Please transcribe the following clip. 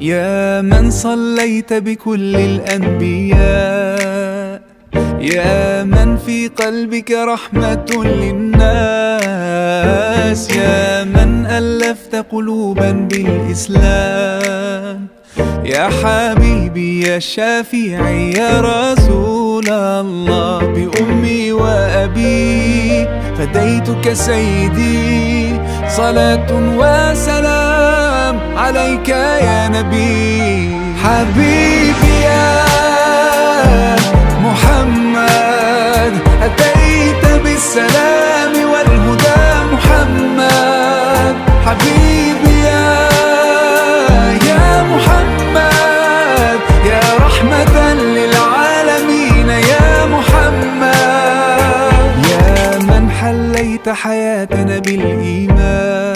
يا من صليت بكل الأنبياء يا من في قلبك رحمة للناس يا من ألفت قلوبا بالإسلام. يا حبيبي يا شافعي يا رسول الله بأمي وأبي فديتك سيدي صلاة وسلام عليك يا نبي. حبيبي يا محمد أتيت بالسلام والهدى محمد. حبيبي يا يا محمد يا رحمة للعالمين يا محمد. يا من حليت حياتنا بالإيمان.